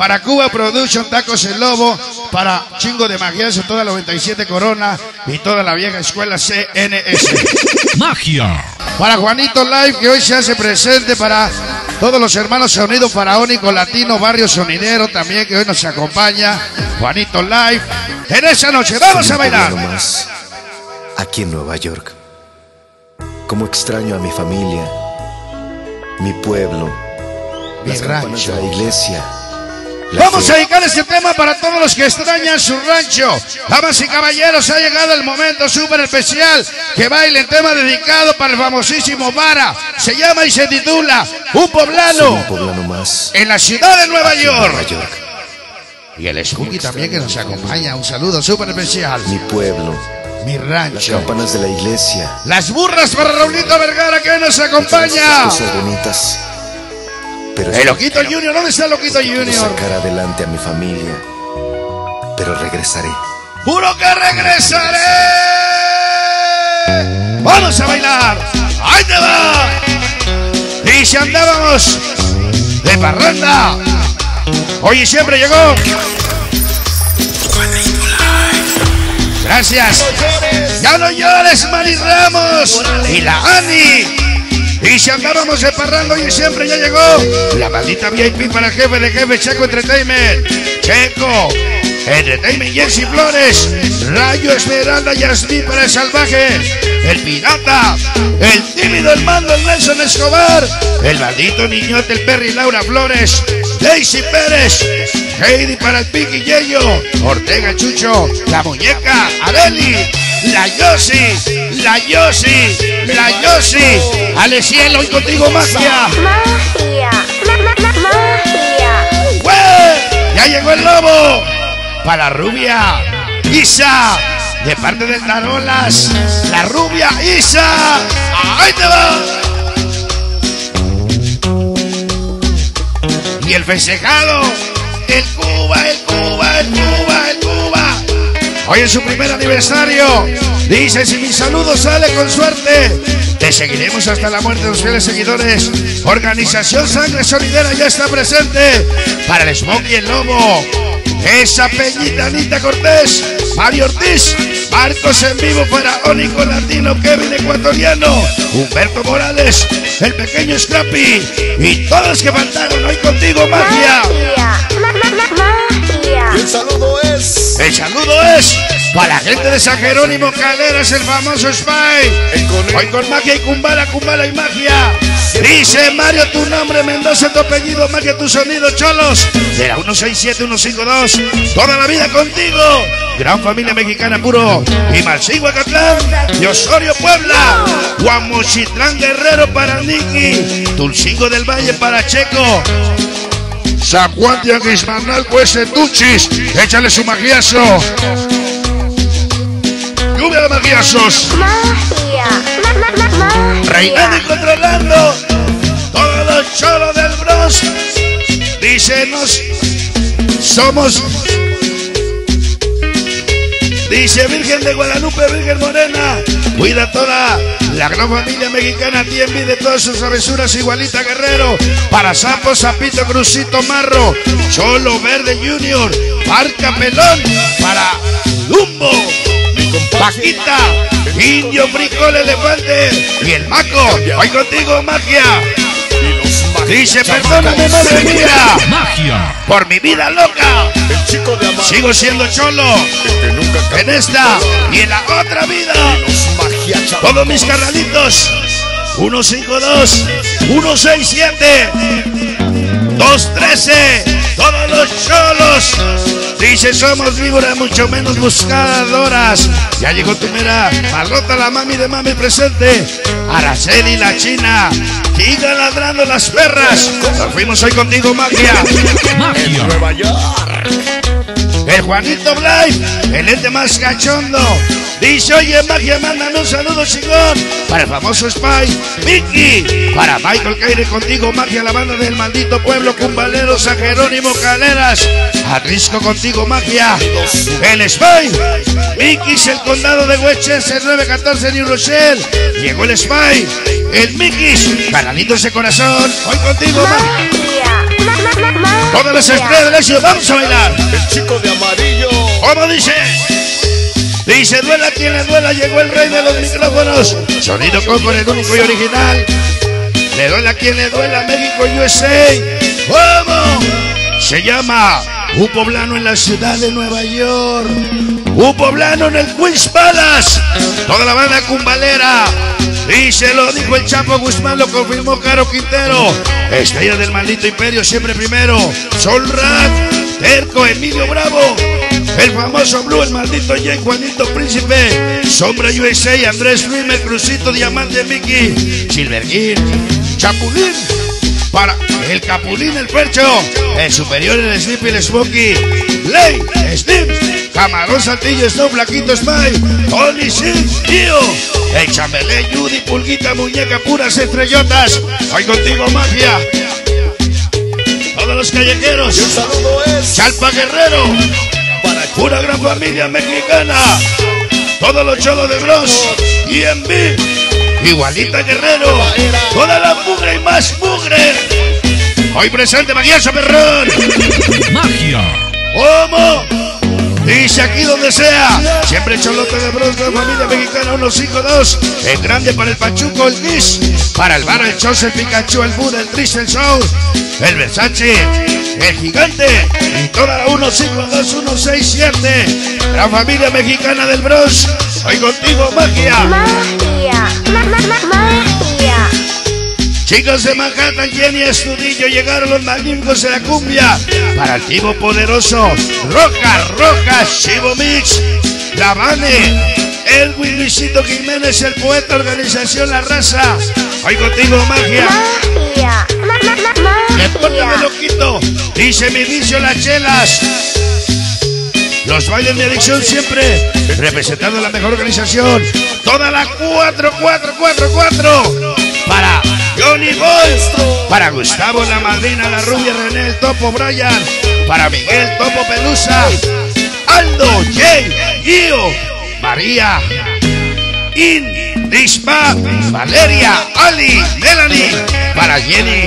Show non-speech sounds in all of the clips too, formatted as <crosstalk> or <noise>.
para Cuba Production, Tacos El Lobo, para Chingo de Magiazo, toda la 97 Corona y toda la vieja escuela CNS. <laughs> Magia. Para Juanito Live, que hoy se hace presente para todos los hermanos Sonido Faraónico Latino, Barrio Sonidero también, que hoy nos acompaña. Juanito Live. En esa noche, vamos a bailar. Más aquí en Nueva York. Como extraño a mi familia, mi pueblo, Mi las campanas rancho. de la iglesia. Vamos a dedicar este tema para todos los que extrañan su rancho. Damas y caballeros, ha llegado el momento súper especial que baile el tema dedicado para el famosísimo Vara. Se llama y se titula Un Poblano un poblano más en la ciudad de Nueva York. Y el Spooky también que nos acompaña. Un saludo súper especial. Mi pueblo, Mi las rancho. campanas de la iglesia. Las burras para Raulito Vergara que nos acompaña. Cosas bonitas. Pero El Loquito Junior, ¿dónde está el Loquito Junior? sacar adelante a mi familia. Pero regresaré. ¡Juro que regresaré! ¡Vamos a bailar! ¡Ahí te va! Y si andábamos de parranda, hoy y siempre llegó. Gracias. Ya no llores, Mari Ramos. Y la Ani. Y si andábamos hoy y siempre ya llegó. La maldita VIP para el jefe de jefe, Checo Entertainment. Checo. Entertainment Jesse Flores. Rayo Esmeralda Yasmín para el salvaje. El pirata. El tímido el mando, el Nelson Escobar. El maldito niñote, el Perry Laura Flores. Daisy Pérez. Heidi para el Piqui. Ortega Chucho. La muñeca. Areli. La Yossi. La Yossi. La Yossi. Ale cielo y contigo magia. Magia, ma- ma- ma- magia. ¡Güey! ¡Ya llegó el lobo! Para Rubia, Isa, de parte del Tarolas, la Rubia Isa. ¡Ahí te va! Y el festejado, el Cuba, el Cuba, el Cuba, el Cuba. Hoy es su primer aniversario. Dice, si mi saludo sale con suerte, te seguiremos hasta la muerte de los fieles seguidores. Organización Sangre Solidera ya está presente para el Smokey el Lobo. Esa Peñita Anita Cortés, Mario Ortiz, Marcos en vivo para Ónico Latino, Kevin Ecuatoriano, Humberto Morales, el pequeño Scrappy y todos que faltaron hoy contigo, magia. Magia, ma- ma- ma- magia. El saludo es. El saludo es para la gente de San Jerónimo Caleras, el famoso Spy. Hoy con magia y cumbala, cumbala y magia. Dice Mario tu nombre, Mendoza tu apellido, magia tu sonido, cholos. De la 167, 152, toda la vida contigo. Gran familia mexicana puro. Y Huacatlán, y Osorio, Puebla. Guamochitlán, Guerrero para Nicky. Tulcingo del Valle para Checo. San Juan de Aguismanal, pues Tuchis, échale su magiazo. Lluvia de magiazos, Magia, ma- ma- ma- reinando y controlando todos los choros del Bronx. Dícenos, somos. Dice Virgen de Guadalupe, Virgen Morena, cuida toda la gran familia mexicana, tiene de todas sus travesuras, igualita Guerrero, para Sapo, Zapito, Crucito, Marro, Cholo Verde Junior, Parca Pelón, para Dumbo, Paquita, Indio, Frijol, Elefante y el Maco, hoy contigo, magia. Dice, perdóname, madre mía, Magia. por mi vida loca, El chico de amar. sigo siendo cholo en esta y en la otra vida. Todos mis carnalitos. 152, 167, 213. Todos los cholos. Dice somos víboras mucho menos buscadoras. Ya llegó tu mera. Marrota la mami de mami presente. Araceli la china. Sigan ladrando las perras. Nos fuimos hoy contigo, magia. Magia. Nueva York. El Juanito Blay, el ente más cachondo. Dice, oye, magia, mándame un saludo chingón para el famoso Spy, Vicky, para Michael Caire contigo, magia, la banda del maldito pueblo, Cumbalero, San Jerónimo, Caleras, Arrisco contigo, magia, el Spy, Vicky, el condado de Westchester, 914 New Rochelle, llegó el Spy, el Mickey, canalitos de corazón, hoy contigo, ma- Todas las estrellas del éxito, vamos a bailar. El chico de amarillo. ¿Cómo dice? Dice, duela quien le duela, llegó el rey de los micrófonos. Sonido Coco, el único y original. Le duela quien le duela, México USA. ¿Cómo? Se llama Un Poblano en la ciudad de Nueva York. Un Poblano en el Queens Palace. Toda la banda cumbalera. Y se lo dijo el Chapo Guzmán, lo confirmó Caro Quintero. Estrella del maldito imperio, siempre primero. Sol Rat, Terco, Emilio Bravo. El famoso Blue, el maldito Jen, Juanito Príncipe, Sombra USA, Andrés Rimer, Crucito, Diamante Mickey, Silver King, Chapulín, para el Capulín, el Percho, el Superior, el Sleepy, el Smokey, Ley, Steve, Camarón Saltillo, Snow, Blaquito Smile, Tony Six, Tío, el Chambelé, Judy, Pulguita, Muñeca, puras estrellotas, hoy contigo magia. Todos los callejeros, Y un saludo es Chalpa Guerrero, para Pura gran familia mexicana. Todos los cholos de Bros. Y en. Igualita Guerrero. Toda la mugre y más mugre. Hoy presente Maguiazo Perrón. Magia. ¿Cómo? Dice aquí donde sea. Siempre cholote de Bros, gran familia mexicana 152. El grande para el Pachuco, el Kiss. Para el Bar, el Chos, el Pikachu, el Buda, el Tris, el Show. El Versace, el Gigante. Y toda la 152, 167. Gran familia mexicana del Bros. Hoy contigo, magia. Chicos de Manhattan, Jenny Estudillo, llegaron los magníficos de la cumbia. Para el Tivo Poderoso, Roca, Roca, Chivo Mix, La Vane, Elwin Luisito Jiménez, el poeta, organización La Raza. Hoy contigo, magia. Magia. Magia. loquito. Dice mi vicio las chelas. Los bailes de adicción siempre representando la mejor organización. Toda la 4, 4, 4, 4. Para Johnny Boy. Para Gustavo, la madrina, la rubia René, topo Brian. Para Miguel, topo Pelusa. Aldo, Jay, Gio, María. In, Dispa, Valeria, Ali, Melanie, para Jenny,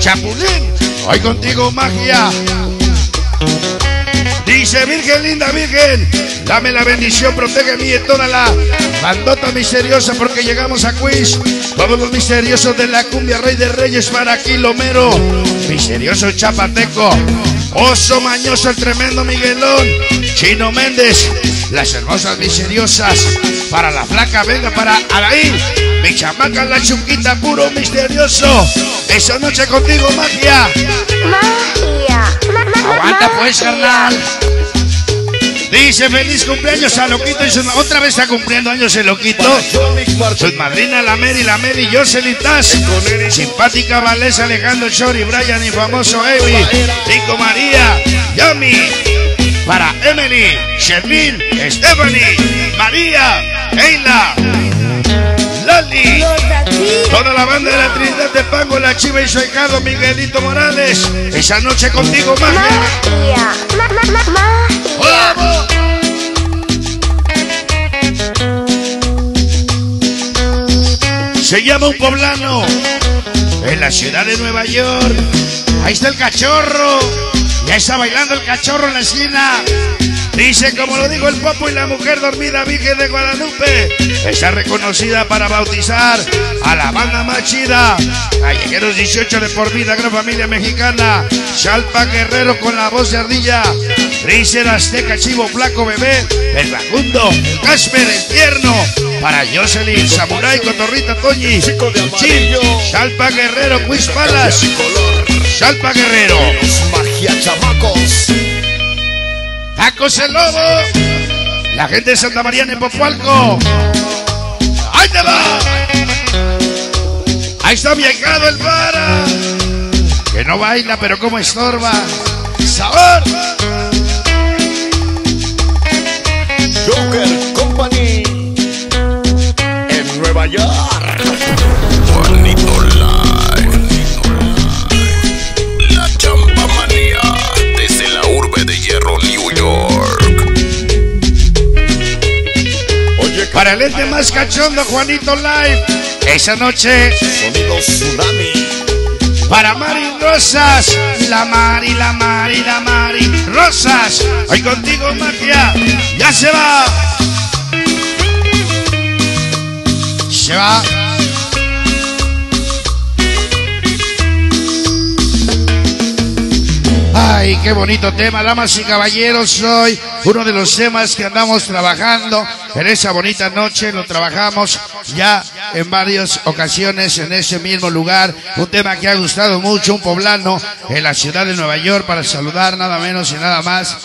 Chapulín, hoy contigo magia. Dice Virgen linda Virgen, dame la bendición, protege mí y toda la bandota misteriosa porque llegamos a quiz. Todos los misteriosos de la cumbia Rey de Reyes para Quilomero, misterioso Chapateco, Oso Mañoso el tremendo Miguelón, Chino Méndez, las hermosas misteriosas para la flaca, venga para Araí, mi chamaca la chuquita puro misterioso. Esa noche contigo. Magia. Aguanta pues, carnal. Dice feliz cumpleaños a Loquito y su- otra vez está cumpliendo años el Loquito. Su madrina la Mary, la Mary, Jocelyn Taz. Simpática Valesa, Alejandro Shori, Brian y famoso Evi. Nico María, Yami. Para Emily, Sherlyn, Stephanie, María, Eila, Lali. Toda la banda de la Trinidad de Pango, la Chiva y su hijado Miguelito Morales. Esa noche contigo, magia. Magia. Ma- ma- ma-. Se llama un poblano en la ciudad de Nueva York. Ahí está el cachorro. Ya está bailando el cachorro en la esquina. Dice, como lo dijo el Popo y la mujer dormida Virgen de Guadalupe, está reconocida para bautizar a la banda más chida. Callejeros 18 de por vida, gran familia mexicana. Chalpa Guerrero con la voz de ardilla. Freezer Azteca, Chivo Flaco Bebé. El Facundo, el Casper, el Tierno. Para Jocelyn, Samurai, Cotorrita, Toñi. Amarillo. Chalpa Guerrero, Quiz Palas. Chalpa Guerrero. Magia chamacos. Tacos el Lobo. La gente de Santa María en Popalco. ¡Ahí te va! Ahí está mi ahijado el para. Que no baila, pero como estorba. ¡Sabor! Joker Company. En Nueva York. Para el ente más cachondo, Juanito Live. Esa noche, Sonido Tsunami. Para Mari Rosas. La Mari, la Mari, la Mari. Rosas. Hoy contigo, magia. Ya se va. Se va. Ay, qué bonito tema, damas y caballeros. Hoy uno de los temas que andamos trabajando en esa bonita noche. Lo trabajamos ya en varias ocasiones en ese mismo lugar. Un tema que ha gustado mucho, un poblano en la ciudad de Nueva York para saludar nada menos y nada más